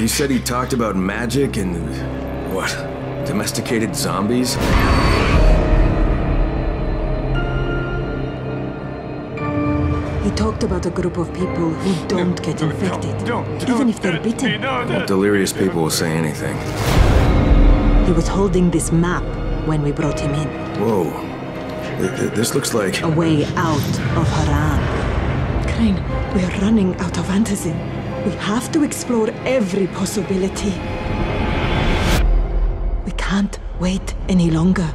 You said he talked about magic and... what? Domesticated zombies? He talked about a group of people who don't get infected, even if they're bitten. Well, delirious people will say anything. He was holding this map when we brought him in. Whoa. Th- th- This looks like... A way out of Harran. Crane, we're running out of antizin. We have to explore every possibility. We can't wait any longer.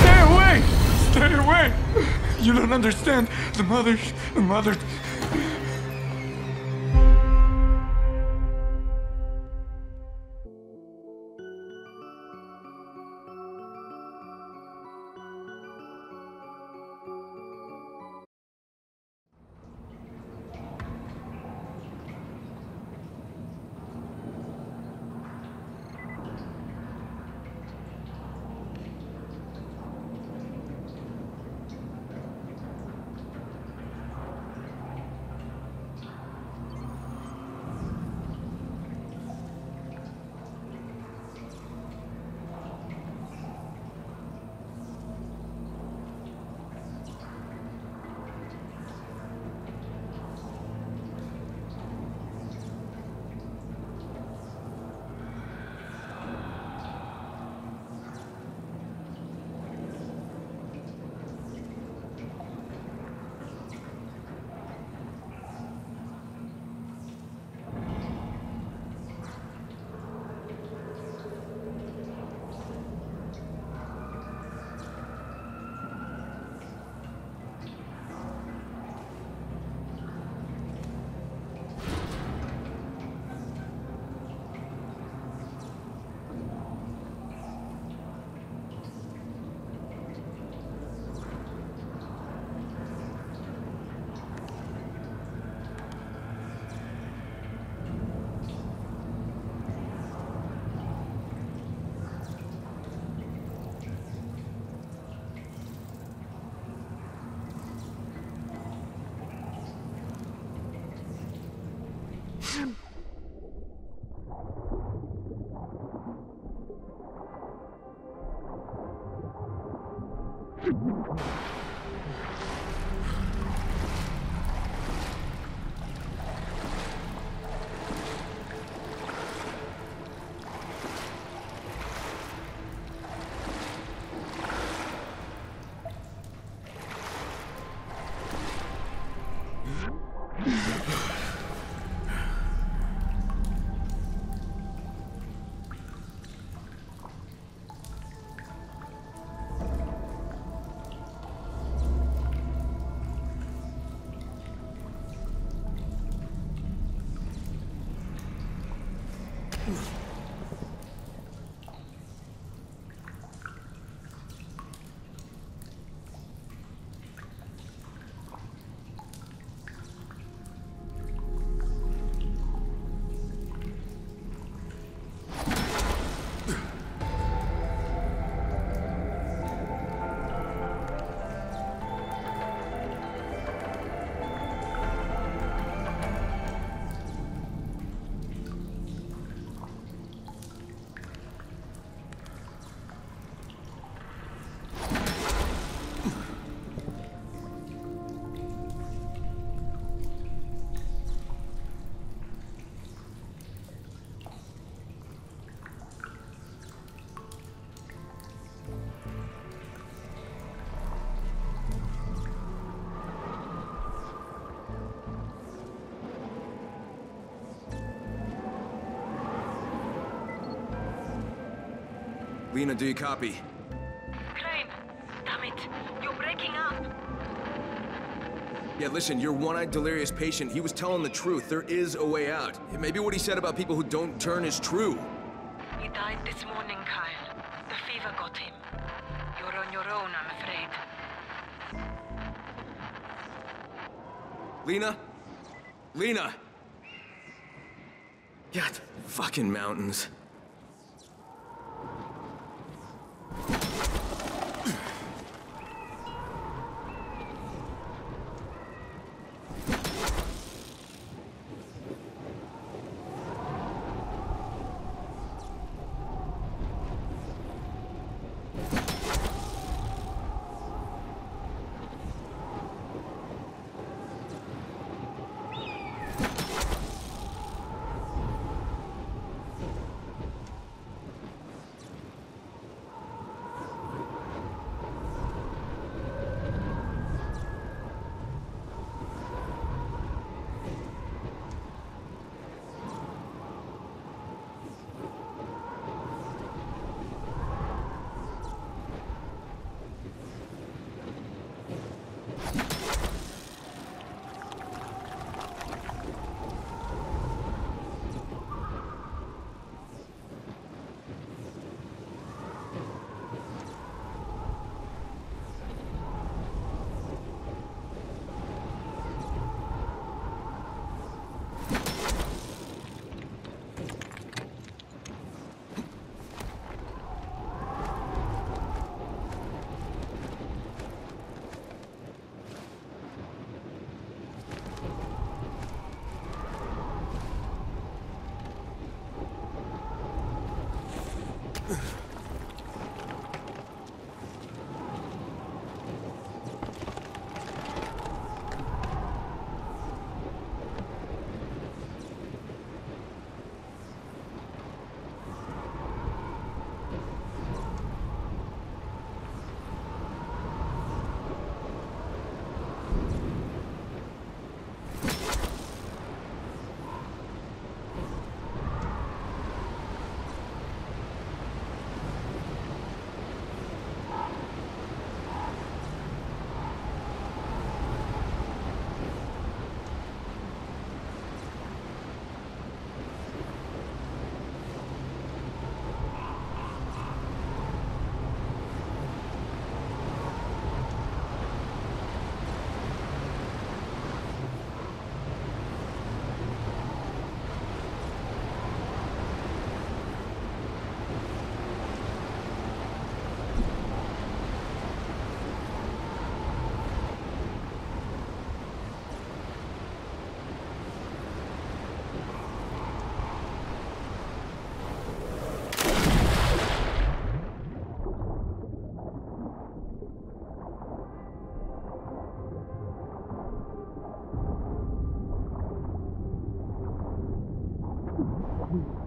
Stay away! Stay away! You don't understand. The mother, the mother. Lena, do you copy? Crane, damn it, you're breaking up. Yeah, listen, your one-eyed delirious patient, he was telling the truth. There is a way out. Maybe what he said about people who don't turn is true. He died this morning, Kyle. The fever got him. You're on your own, I'm afraid. Lena? Lena! God, fucking mountains. 了。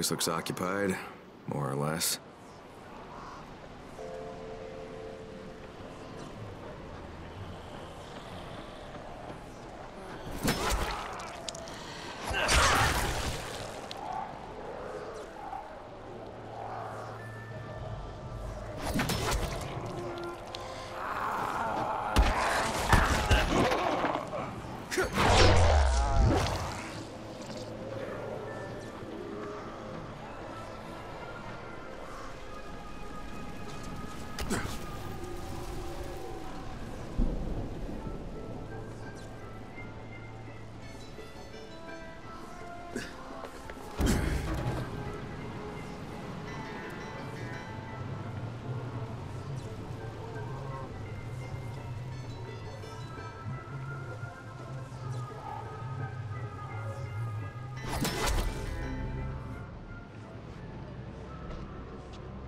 Place looks occupied,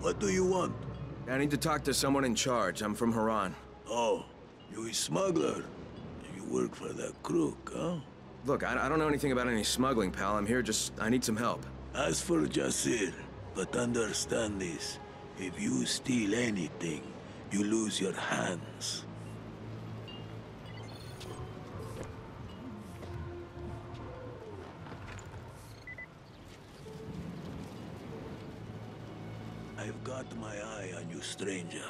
What do you want? I need to talk to someone in charge. I'm from Harran. Oh, you a smuggler. You work for that crook, huh? Look, I, I don't know anything about any smuggling, pal. I'm here just... I need some help. As for Jasir, but understand this. If you steal anything, you lose your hands. Stranger.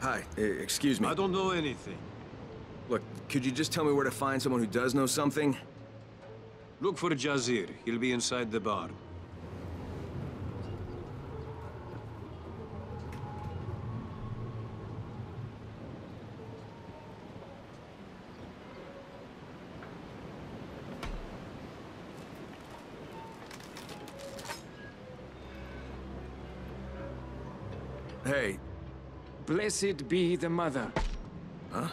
Hi, excuse me. I don't know anything. Could you just tell me where to find someone who does know something? Look for Jasir. He'll be inside the bar. Hey, Blessed be the mother. uh,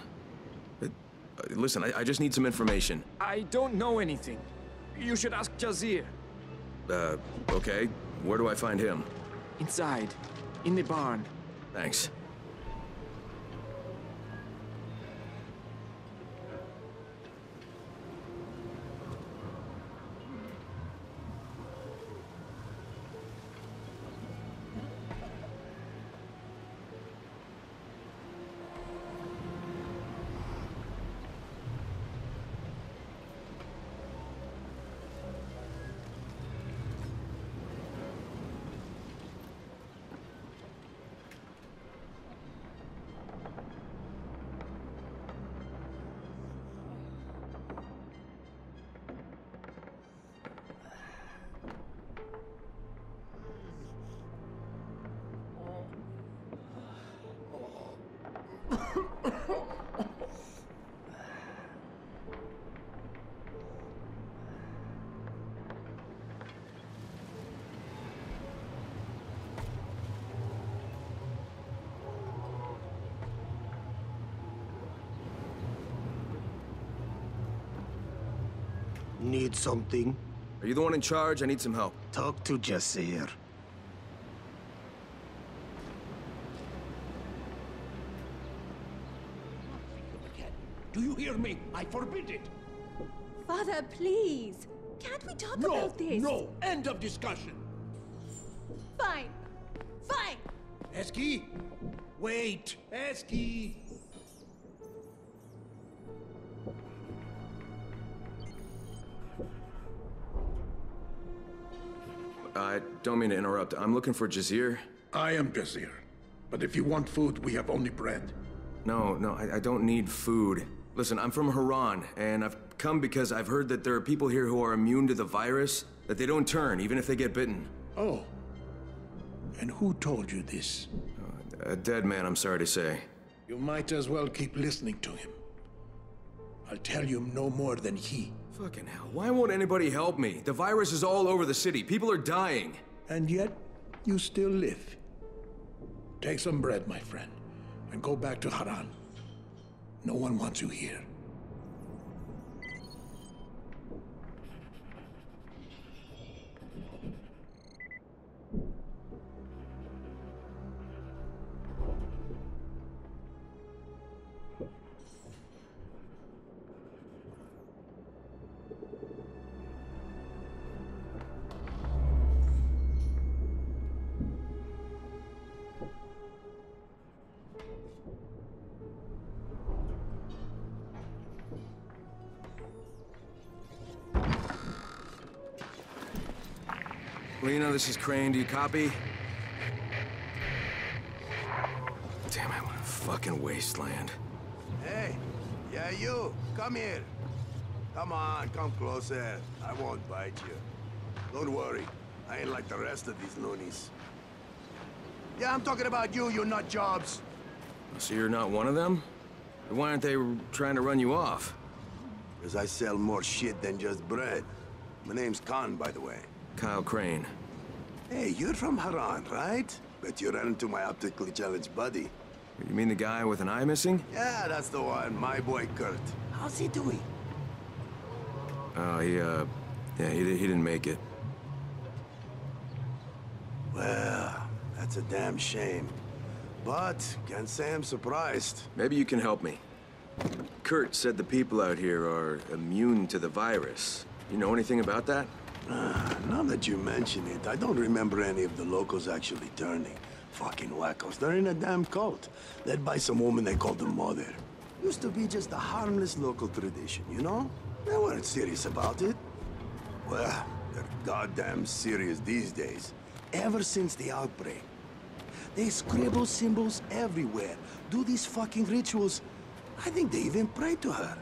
listen, I, I just need some information. I don't know anything. You should ask Jasir. Uh, okay. Where do I find him? Inside, in the barn. Thanks. Need something? Are you the one in charge? I need some help. Talk to Jasir. Do you hear me? I forbid it. Father, please. Can't we talk No, about this? no. End of discussion. Fine. Fine. Esky? Wait. Esky. I don't mean to interrupt. I'm looking for Jasir. I am Jasir. But if you want food, we have only bread. No, no, I, I don't need food. Listen, I'm from Harran, and I've come because I've heard that there are people here who are immune to the virus, that they don't turn, even if they get bitten. Oh. And who told you this? A dead man, I'm sorry to say. You might as well keep listening to him. I'll tell you no more than he. Fucking hell, why won't anybody help me? The virus is all over the city. People are dying. And yet, you still live. Take some bread, my friend, and go back to Harran. No one wants you here. This is Crane. Do you copy? Damn it, what a fucking wasteland. Hey, yeah, you. Come here. Come on, come closer. I won't bite you. Don't worry. I ain't like the rest of these loonies. Yeah, I'm talking about you, you nut jobs. Oh, so you're not one of them? Why aren't they trying to run you off? Because I sell more shit than just bread. My name's Khan, by the way. Kyle Crane. Hey, you're from Harran, right? Bet you ran into my optically challenged buddy. You mean the guy with an eye missing? Yeah, that's the one. My boy Kurt. How's he doing? Oh, he, uh... Yeah, he, he didn't make it. Well, that's a damn shame. But, can't say I'm surprised. Maybe you can help me. Kurt said the people out here are immune to the virus. You know anything about that? Uh, now that you mention it, I don't remember any of the locals actually turning. Fucking wackos. They're in a damn cult, led by some woman they call the Mother. Used to be just a harmless local tradition, you know? They weren't serious about it. Well, they're goddamn serious these days. Ever since the outbreak. They scribble symbols everywhere, do these fucking rituals. I think they even pray to her.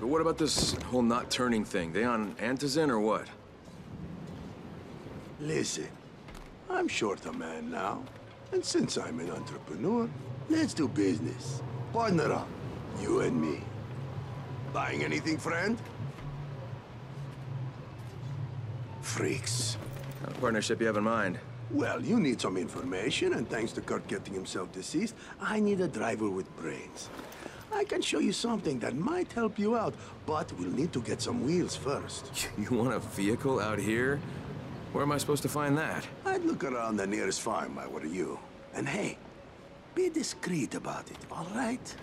But what about this whole not turning thing? They on Antizin or what? Listen, I'm short a man now. And since I'm an entrepreneur, let's do business. Partner up, you and me. Buying anything, friend? Freaks. What partnership you have in mind? Well, you need some information, and thanks to Kurt getting himself deceased, I need a driver with brains. I can show you something that might help you out, but we'll need to get some wheels first. You want a vehicle out here? Where am I supposed to find that? I'd look around the nearest farm, I were you. And hey, be discreet about it, all right?